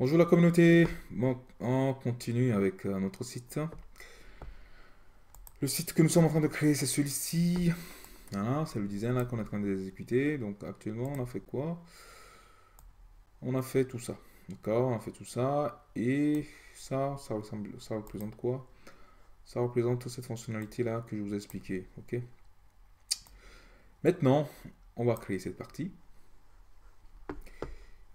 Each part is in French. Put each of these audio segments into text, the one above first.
Bonjour la communauté, on continue avec euh, notre site. Le site que nous sommes en train de créer, c'est celui-ci. Voilà, c'est le design là qu'on est en train d'exécuter. Donc actuellement, on a fait quoi? On a fait tout ça. D'accord, on a fait tout ça. Et ça, ça, ressemble, ça représente quoi? Ça représente cette fonctionnalité là que je vous ai expliqué. Ok? Maintenant, on va créer cette partie.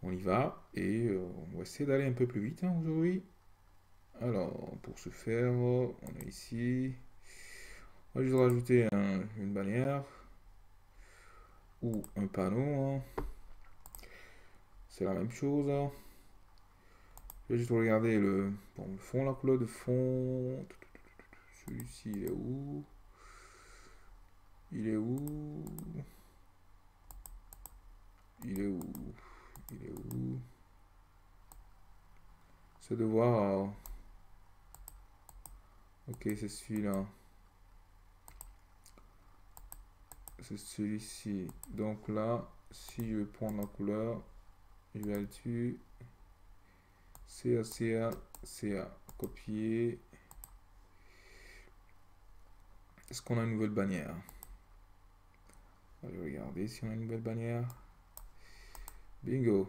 On y va et euh, on va essayer d'aller un peu plus vite hein, aujourd'hui. Alors, pour ce faire, on est ici. On va juste rajouter une bannière ou un panneau. Hein. C'est la même chose. Hein. Je vais juste regarder le, le fond, la couleur de fond. Celui-ci, il est où? Il est où? Il est où? Il est où? C'est de voir... Ok, c'est celui-là. C'est celui-ci. Donc là, si je prends la couleur, je vais aller dessus. CA, CA, CA. Copier. Est-ce qu'on a une nouvelle bannière? Va regarder si on a une nouvelle bannière. Bingo.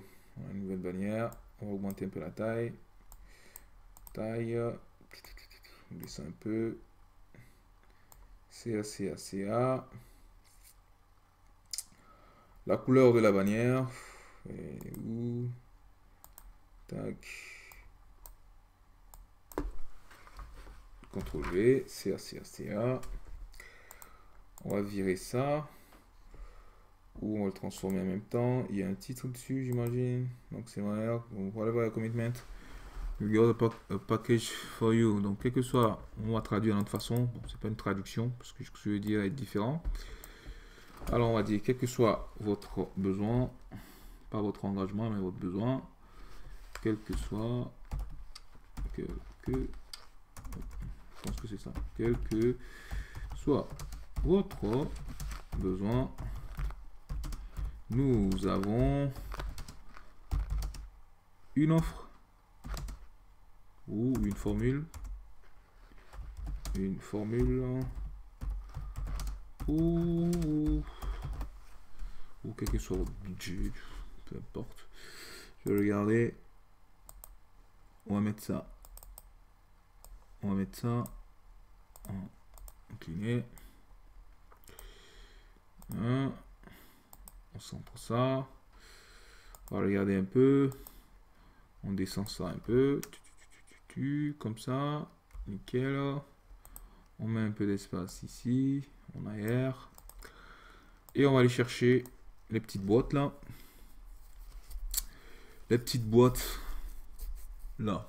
Une nouvelle bannière. On va augmenter un peu la taille. Taille. Descend un peu. CA, CA, CA. La couleur de la bannière. où? Tac. CTRL V. CA, CA, CA. On va virer ça ou on va le transformer en même temps. Il y a un titre dessus, j'imagine. Donc c'est voilà, whatever commitment. We got a, package for you. Donc, quel que soit, on va traduire de notre façon. Bon, c'est pas une traduction, parce que ce que je veux dire est différent. Alors, on va dire, quel que soit votre besoin, pas votre engagement, mais votre besoin, quel que soit, que je pense que c'est ça, quel que soit votre besoin, nous avons une offre. Ou une formule. Une formule. Ou, ou, ou quel peu importe. Je vais regarder. On va mettre ça. On va mettre ça en incliné. 100%. On va regarder un peu. On descend ça un peu. Comme ça. Nickel. On met un peu d'espace ici. On aère. Et on va aller chercher les petites boîtes là. Les petites boîtes là.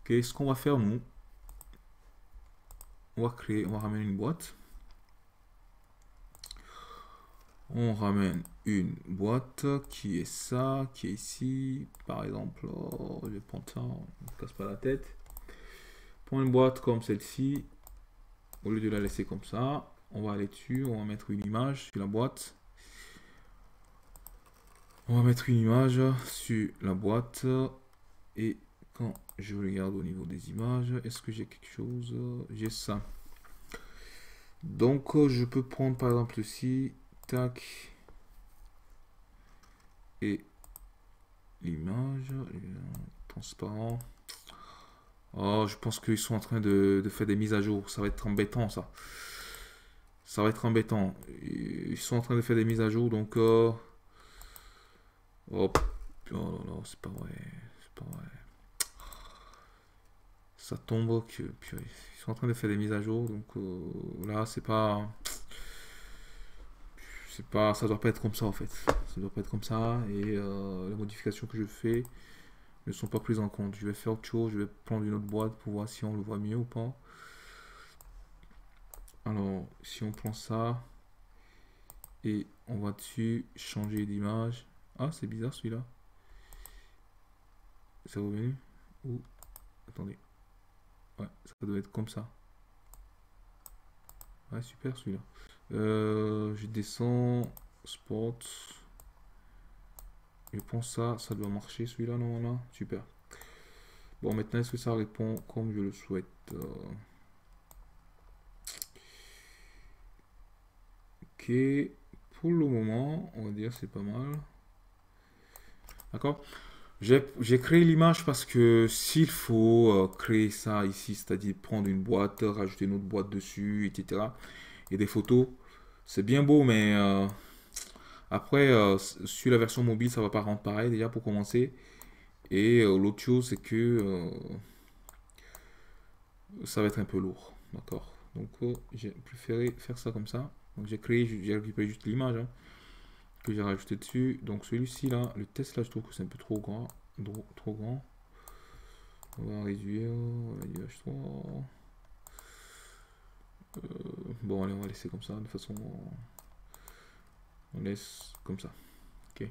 Ok, ce qu'on va faire nous, on va créer, on va ramener une boîte on ramène une boîte qui est ça, qui est ici. Par exemple, oh, je ça, on ne casse pas la tête. Prends une boîte comme celle-ci. Au lieu de la laisser comme ça, on va aller dessus, on va mettre une image sur la boîte. On va mettre une image sur la boîte. Et quand je regarde au niveau des images, est-ce que j'ai quelque chose? J'ai ça. Donc, je peux prendre par exemple ici Et l'image, transparent. Oh, je pense qu'ils sont en train de, faire des mises à jour. Ça va être embêtant, ça. Ça va être embêtant. Ils sont en train de faire des mises à jour, donc... Euh... Oh, là là, c'est pas vrai. C'est pas vrai. Ça tombe que... Ils sont en train de faire des mises à jour, donc euh, là, c'est pas c'est pas, ça doit pas être comme ça en fait. Ça doit pas être comme ça et euh, les modifications que je fais ne sont pas prises en compte. Je vais faire autre chose, je vais prendre une autre boîte pour voir si on le voit mieux ou pas. Alors, si on prend ça et on va dessus changer d'image. Ah, c'est bizarre celui-là. Ça revenu Ou attendez. Ouais, ça doit être comme ça. Ouais, super celui-là. Euh, je descends, sport. Je pense ça, ça doit marcher celui-là, non Super. Bon, maintenant, est-ce que ça répond comme je le souhaite euh? Ok. Pour le moment, on va dire c'est pas mal. D'accord j'ai créé l'image parce que s'il faut euh, créer ça ici, c'est-à-dire prendre une boîte, rajouter une autre boîte dessus, etc. Et des photos, c'est bien beau, mais euh, après, euh, sur la version mobile, ça va pas rendre pareil déjà pour commencer. Et l'autre chose, c'est que ça va être un peu lourd. D'accord Donc, j'ai préféré faire ça comme ça. Donc, j'ai créé, j'ai récupéré juste l'image. Hein que j'ai rajouté dessus. Donc celui-ci là, le test là, je trouve que c'est un peu trop grand. Trop, grand. On va réduire, on va dire H3. Euh, bon, allez, on va laisser comme ça. De toute façon, on laisse comme ça. Ok.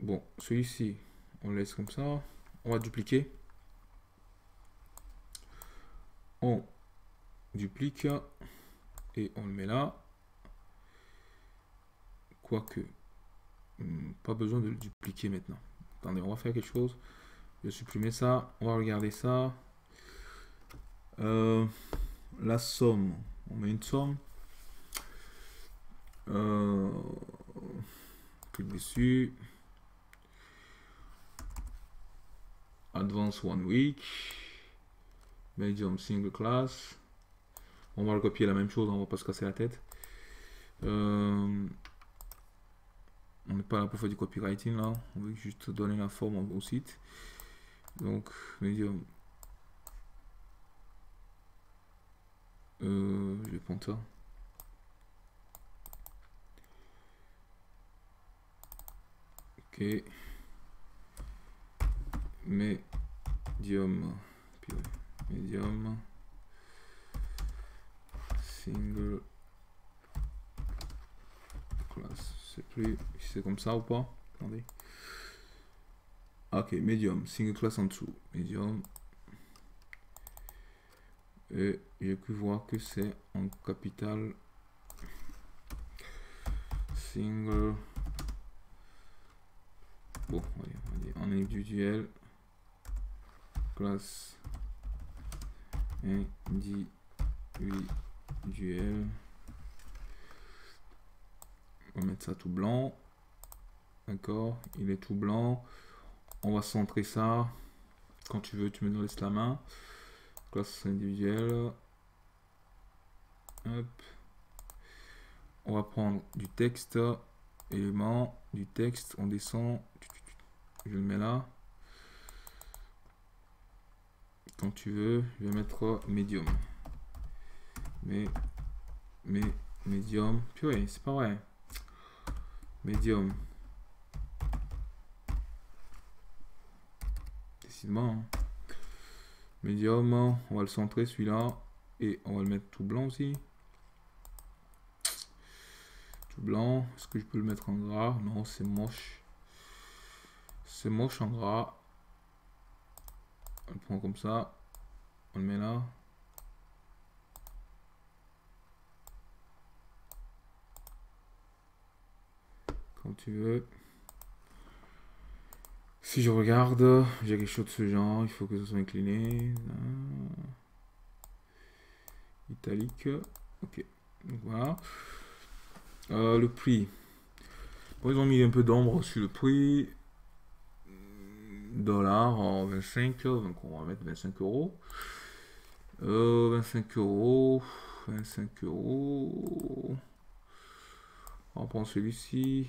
Bon, celui-ci, on laisse comme ça. On va dupliquer. On duplique et on le met là. Quoique, hmm, pas besoin de le dupliquer maintenant. Attendez, on va faire quelque chose. Je vais supprimer ça. On va regarder ça. Euh, la somme. On met une somme. Euh, clique dessus. Advanced One Week. Medium Single Class. On va le copier la même chose, on va pas se casser la tête. Euh, on n'est pas là pour faire du copywriting là. On veut juste donner la forme au site. Donc, medium. Euh, prendre ça. Ok. Medium. Medium. Single class plus si c'est comme ça ou pas? Attendez. Ok, medium, single class en dessous. Medium. Et j'ai pu voir que c'est en capital. Single. Bon, on va dire en individuel. Classe individuel. On va mettre ça tout blanc. D'accord Il est tout blanc. On va centrer ça. Quand tu veux, tu me laisses la main. Classe individuelle. Hop. On va prendre du texte. Élément. Du texte. On descend. Je le mets là. Quand tu veux, je vais mettre médium. Mais, mais, médium. Purée, c'est pas vrai. Medium. Décidément. Hein. Medium, on va le centrer celui-là. Et on va le mettre tout blanc aussi. Tout blanc. Est-ce que je peux le mettre en gras? Non, c'est moche. C'est moche en gras. On le prend comme ça. On le met là. Quand tu veux. Si je regarde, j'ai quelque chose de ce genre, il faut que ce soit incliné. Italique. Ok. voilà. Euh, le prix. ils ont mis un peu d'ombre sur le prix. Dollar en 25. Donc on va mettre 25 euros. 25 euh, euros. 25 euros. On prend celui-ci.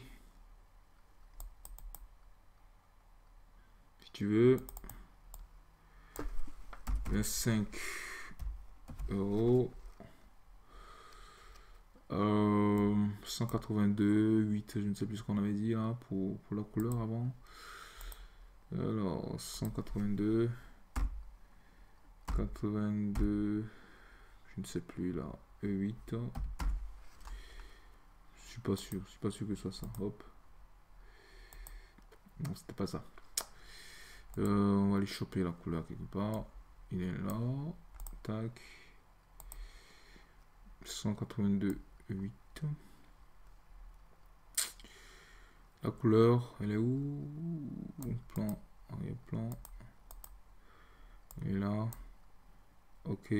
Tu veux. 25 euros. 182, 8, je ne sais plus ce qu'on avait dit pour, pour la couleur avant. Alors, 182, 82, je ne sais plus là, et 8. Je suis pas sûr, je suis pas sûr que ce soit ça. Hop. Non, c'était pas ça. Euh, on va aller choper la couleur quelque part. Il est là. Tac. 182, 8. La couleur, elle est où? Plan, arrière-plan. Et là. Ok.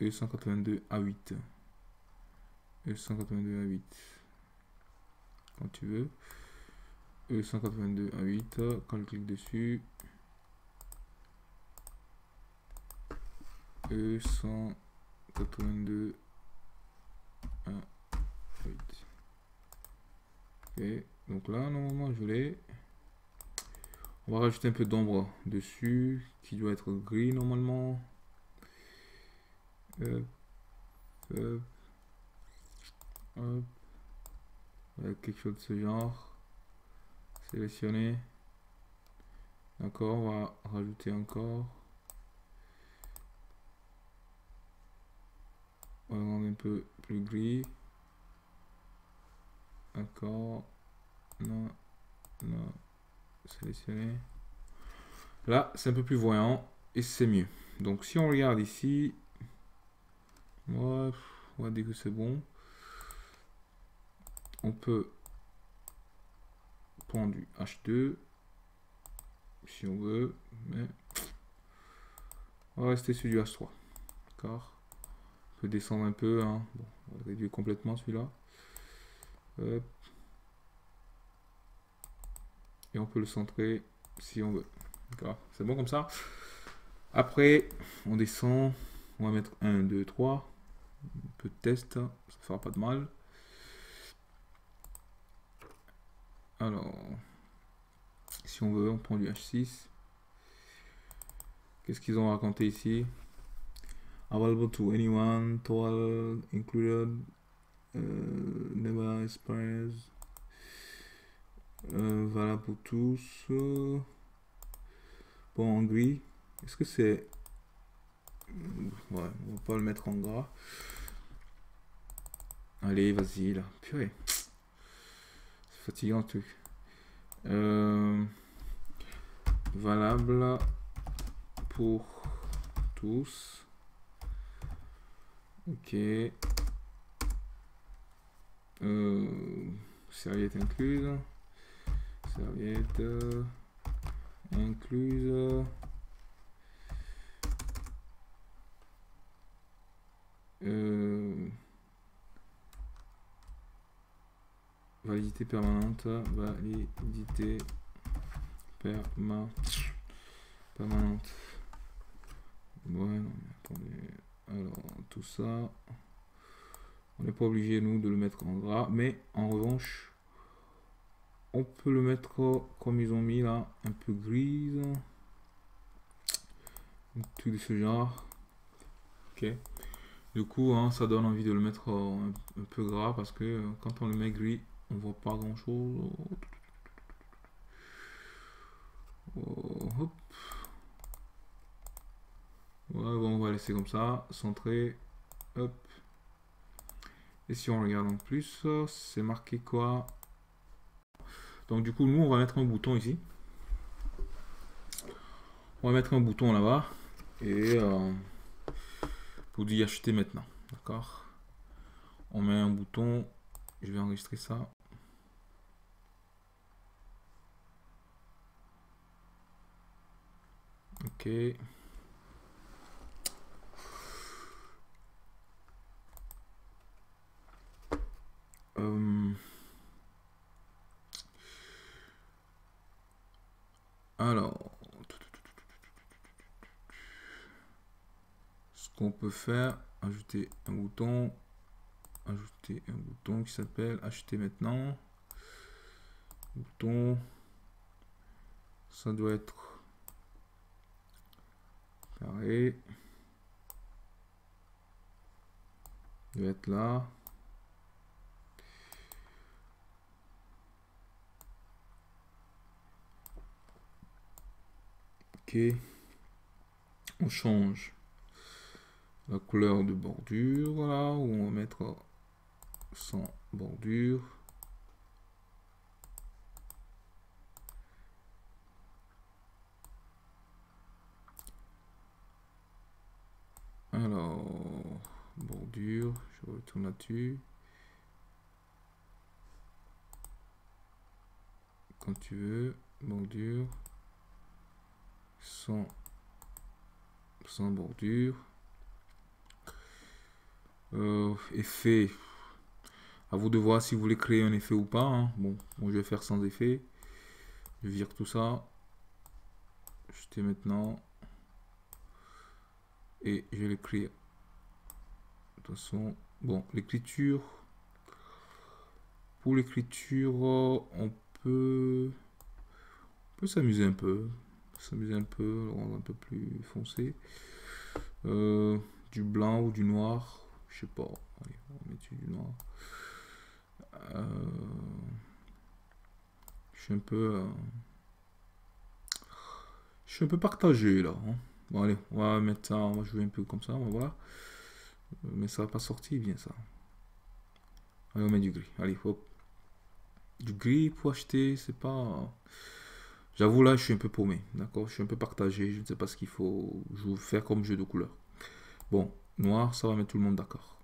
E182 A8. E182 A8. Quand tu veux. E182 A8. Quand je clique dessus. E182 A8. Ok. Donc là, normalement, je l'ai. On va rajouter un peu d'ombre dessus, qui doit être gris normalement. quelque chose de ce genre. Sélectionner. D'accord, on va rajouter encore. On un peu plus gris. D'accord. Non. Non. Sélectionner. Là, c'est un peu plus voyant et c'est mieux. Donc, si on regarde ici, on va dire que c'est bon. On peut prendre du H2 si on veut, mais on va rester sur du H3. D'accord peut descendre un peu, hein. on réduire complètement celui-là. Et on peut le centrer si on veut. C'est bon comme ça. Après, on descend. On va mettre 1, 2, 3. Un peu de test. Ça ne fera pas de mal. Alors, si on veut, on prend du H6. Qu'est-ce qu'ils ont raconté ici? Available to anyone, total included, uh, never expires, euh, voilà pour tous. Bon, en gris. Est-ce que c'est... Ouais, on va pas le mettre en gras. Allez, vas-y, là. Purée. C'est fatigant, truc. Euh, valable pour tous. Ok. Euh, serviette incluse. Serviette incluse. Euh, validité permanente validité perma permanente. Ouais non attendez alors tout ça on n'est pas obligé nous de le mettre en gras mais en revanche on peut le mettre comme ils ont mis là, un peu grise. Tout de ce genre. Ok. Du coup, hein, ça donne envie de le mettre un, peu gras parce que euh, quand on le met gris, on voit pas grand chose. Oh, bon, on laisser comme ça, centré. Hop. Et si on regarde en plus, c'est marqué quoi? Donc du coup, nous, on va mettre un bouton ici. On va mettre un bouton là-bas. Et euh, pour dire acheter maintenant. D'accord? On met un bouton. Je vais enregistrer ça. Ok. Alors, ce qu'on peut faire, ajouter un bouton, ajouter un bouton qui s'appelle acheter maintenant. Bouton, ça doit être carré, doit être là. On change la couleur de bordure, là, où on va mettre sans bordure. Alors, bordure, je retourne là-dessus. quand tu veux. Bordure. Sans, bordure. Euh, effet. À vous de voir si vous voulez créer un effet ou pas. Hein. Bon, je vais faire sans effet. Je vire tout ça. Jeter maintenant. Et je vais l'écrire. De toute façon, bon, l'écriture. Pour l'écriture, on peut, on peut s'amuser un peu. S'amuser un peu, rendre un peu plus foncé. Euh, du blanc ou du noir. Je sais pas. Allez, on va mettre du noir. Euh, je suis un peu. Euh, je suis un peu partagé là. Hein. Bon, allez, on va mettre ça. On va jouer un peu comme ça. On va voir. Mais ça va pas sortir bien ça. Allez, on met du gris. Allez, hop. Du gris pour acheter, c'est pas. J'avoue là, je suis un peu paumé. D'accord? Je suis un peu partagé. Je ne sais pas ce qu'il faut faire comme jeu de couleurs. Bon, noir, ça va mettre tout le monde d'accord.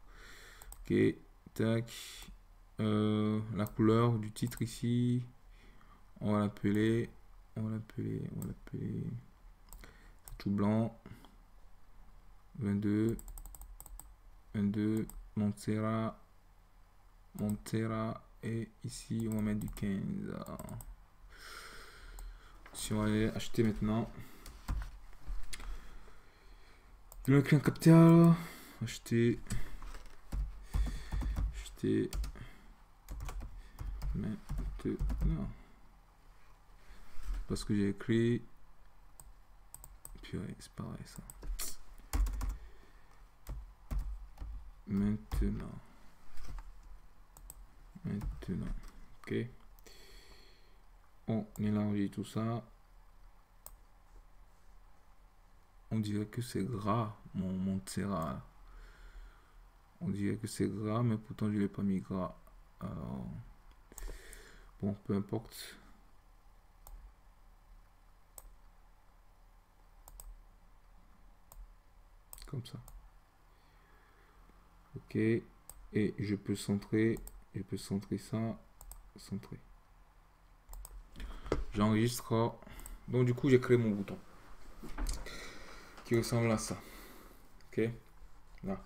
Ok, tac. Euh, la couleur du titre ici, on va l'appeler, on va l'appeler, on va l'appeler tout blanc. 22, 22, Montserrat, Montserrat, et ici on va mettre du 15. Si on va aller acheter maintenant, le client capital, acheter, acheter, maintenant. Parce que j'ai écrit, puis c'est pareil ça. Maintenant. Maintenant. Ok. On élargit tout ça. On dirait que c'est gras, mon, mon On dirait que c'est gras, mais pourtant je l'ai pas mis gras. Alors, bon, peu importe. Comme ça. Ok. Et je peux centrer. Je peux centrer ça. Centrer. J'enregistre. Donc du coup, j'ai créé mon bouton qui ressemble à ça. Ok Là.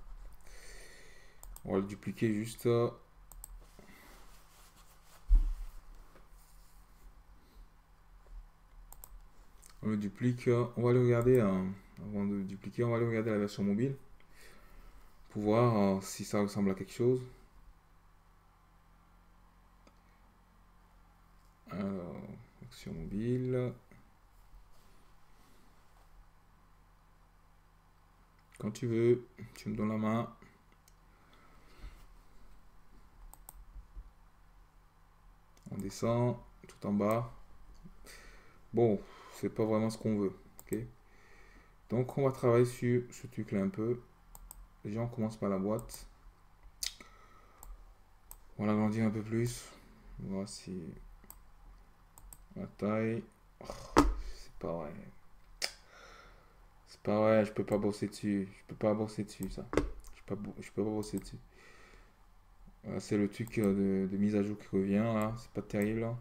On va le dupliquer juste. On le duplique. On va le regarder hein, avant de le dupliquer. On va le regarder la version mobile pour voir euh, si ça ressemble à quelque chose. Alors, mobile. Quand tu veux, tu me donnes la main. On descend tout en bas. Bon, c'est pas vraiment ce qu'on veut. ok? Donc, on va travailler sur ce truc-là un peu. Déjà, on commence par la boîte. On va l'agrandir un peu plus. Voici la taille. Oh, c'est pas vrai pas vrai, je peux pas bosser dessus. Je peux pas bosser dessus, ça. Je peux pas, je peux pas bosser dessus. c'est le truc euh, de, mise à jour qui revient, là. C'est pas terrible, là.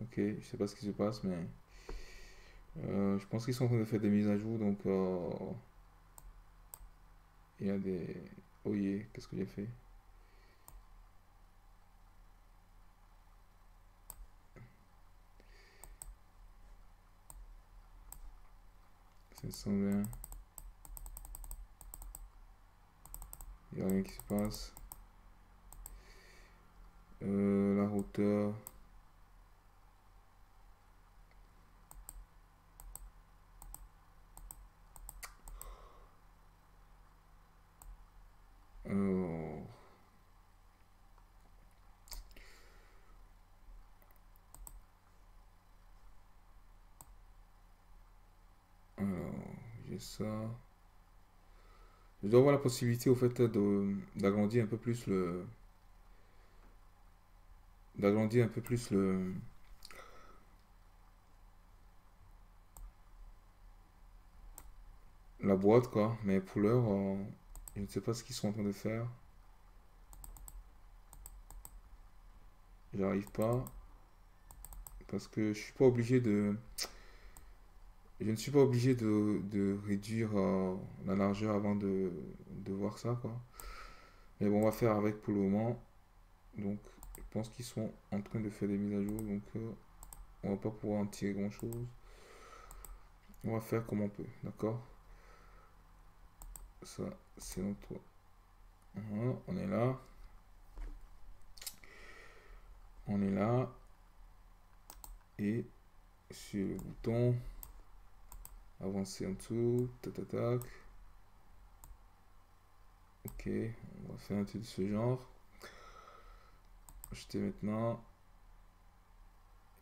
Ok, je sais pas ce qui se passe, mais... Euh, je pense qu'ils sont en train de faire des mises à jour, donc... Euh, il y a des... Oh yeah, qu'est-ce que j'ai fait? 720. Il n'y a rien qui se passe. Euh, la hauteur. Euh, Je dois avoir la possibilité au fait d'agrandir un peu plus le d'agrandir un peu plus le la boîte quoi. Mais pour l'heure euh, je ne sais pas ce qu'ils sont en train de faire. J'arrive pas. Parce que je suis pas obligé de... Je ne suis pas obligé de, réduire euh, la largeur avant de, voir ça, quoi. Mais bon, on va faire avec pour le moment. Donc, je pense qu'ils sont en train de faire des mises à jour. Donc, euh, on va pas pouvoir en tirer grand-chose. On va faire comme on peut, d'accord? Ça, c'est notre... on est là. On est là. Et sur le bouton avancer en dessous, tac tac tac. Ok, on va faire un truc de ce genre. Acheter maintenant.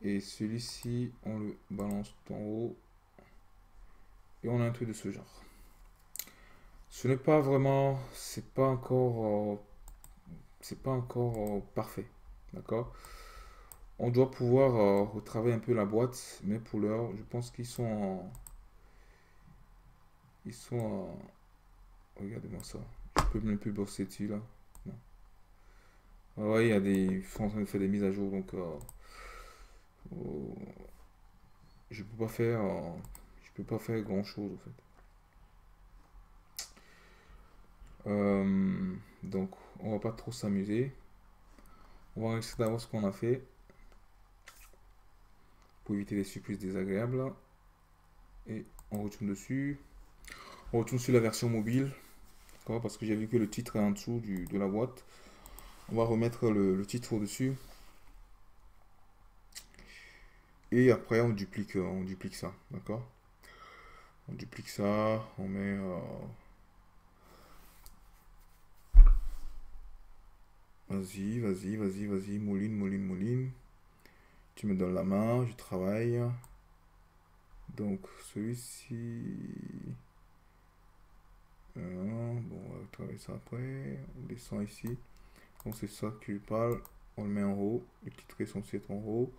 Et celui-ci, on le balance en haut. Et on a un truc de ce genre. Ce n'est pas vraiment, c'est pas encore, euh, c'est pas encore euh, parfait, d'accord? On doit pouvoir euh, retravailler un peu la boîte, mais pour l'heure, je pense qu'ils sont en, ils sont en... Regardez-moi ça. Je peux même plus bosser dessus là. Non. Ah ouais, il y a des... Ils sont en train de faire des mises à jour donc... Euh, oh, je peux pas faire... Euh, je peux pas faire grand chose en fait. Euh, donc on va pas trop s'amuser. On va essayer d'avoir ce qu'on a fait. Pour éviter les surprises désagréables. Et on retourne dessus. On retourne sur la version mobile. Parce que j'ai vu que le titre est en dessous du, de la boîte. On va remettre le, titre au-dessus. Et après, on duplique, on duplique ça. D'accord On duplique ça. On met... Euh, vas-y, vas-y, vas-y, vas-y. Mouline, mouline, mouline. Tu me donnes la main. Je travaille. Donc, celui-ci... Bon, on va travailler ça après. On descend ici. Donc c'est ça que je parle. On le met en haut. Le titre est censé être en haut.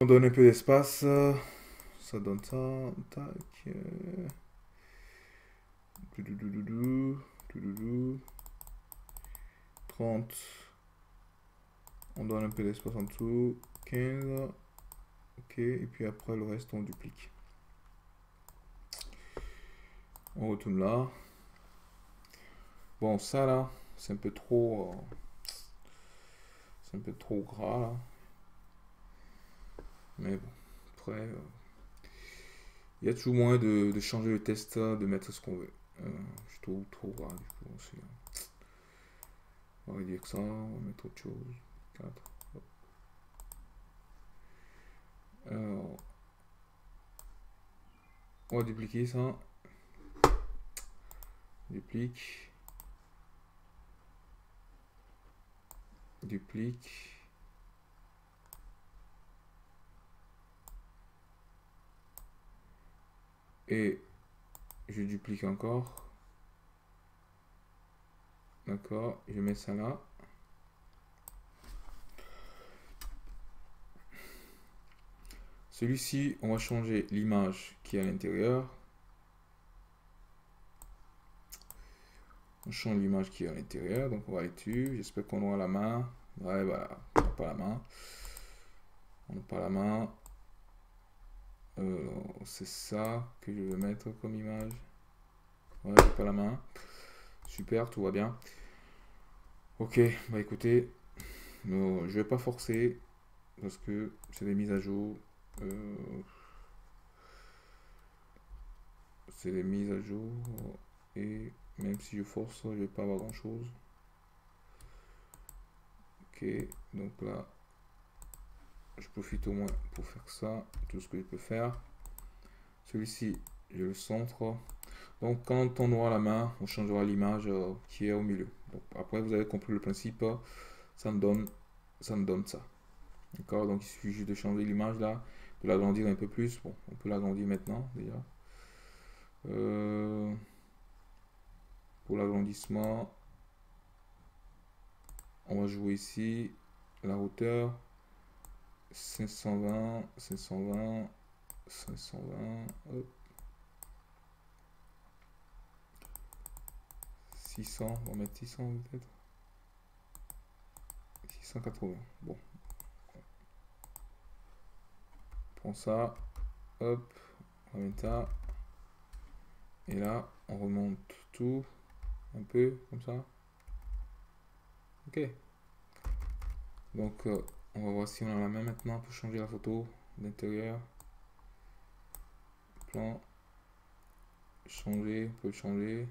On donne un peu d'espace. Ça donne ça. Tac. 30. On donne un peu d'espace en dessous. 15. Ok. Et puis après le reste on duplique. On retourne là. Bon, ça là, c'est un peu trop... Euh, c'est un peu trop gras là. Mais bon, après... Euh, il y a toujours moyen de, changer le test, de mettre ce qu'on veut. Euh, je trouve trop gras du coup. On va réduire ça, on va mettre autre chose. 4. Alors, on va dupliquer ça duplique, duplique, et je duplique encore. D'accord, je mets ça là. Celui-ci, on va changer l'image qui est à l'intérieur. Change l'image qui est à l'intérieur. Donc on va aller dessus. J'espère qu'on aura la main. Ouais, voilà. Pas la main. On n'a pas la main. Euh, c'est ça que je veux mettre comme image. Ouais, pas la main. Super, tout va bien. Ok, bah écoutez, je vais pas forcer parce que c'est des mises à jour. Euh, c'est des mises à jour même si je force, je vais pas avoir grand chose. Ok, donc là, je profite au moins pour faire ça, tout ce que je peux faire. Celui-ci, je le centre. Donc quand on aura la main, on changera l'image euh, qui est au milieu. après, vous avez compris le principe, ça me donne ça. Me donne ça. D'accord Donc il suffit juste de changer l'image là, de l'agrandir un peu plus. Bon, on peut l'agrandir maintenant déjà. Euh, pour l'agrandissement, on va jouer ici la hauteur 520, 520, 520, 600, on va mettre 600 peut-être. 680. Bon. On prend ça. Hop. On met ça. Et là, on remonte tout. Un peu, comme ça. Ok. Donc, euh, on va voir si on a la main maintenant pour changer la photo d'intérieur. Plan. Changer, on peut changer.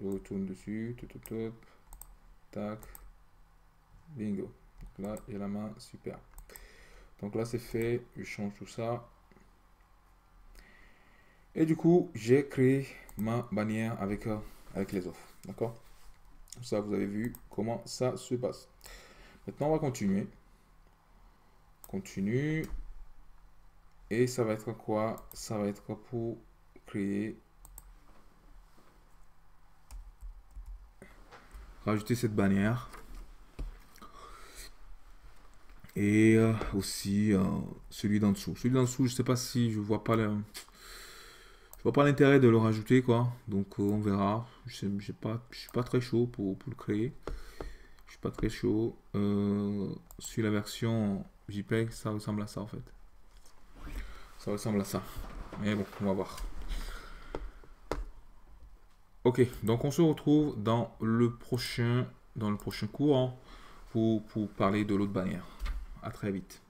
Je retourne dessus. Top, top, top. Tac. Bingo. là, il y a la main. Super. Donc là, c'est fait. Je change tout ça. Et du coup, j'ai créé ma bannière avec, euh, avec les offres. D'accord? Ça, vous avez vu comment ça se passe. Maintenant, on va continuer. Continue. Et ça va être quoi? Ça va être pour créer... Rajouter cette bannière. Et euh, aussi euh, celui d'en dessous. Celui d'en dessous, je sais pas si je vois pas le... Je vois pas l'intérêt de le rajouter, quoi. Donc, euh, on verra. Je ne suis pas très chaud pour, le créer. Je suis pas très chaud. Euh, sur la version JPEG, ça ressemble à ça, en fait. Ça ressemble à ça. Mais bon, on va voir. Ok, donc on se retrouve dans le prochain, dans le prochain cours pour, pour parler de l'autre bannière. À très vite.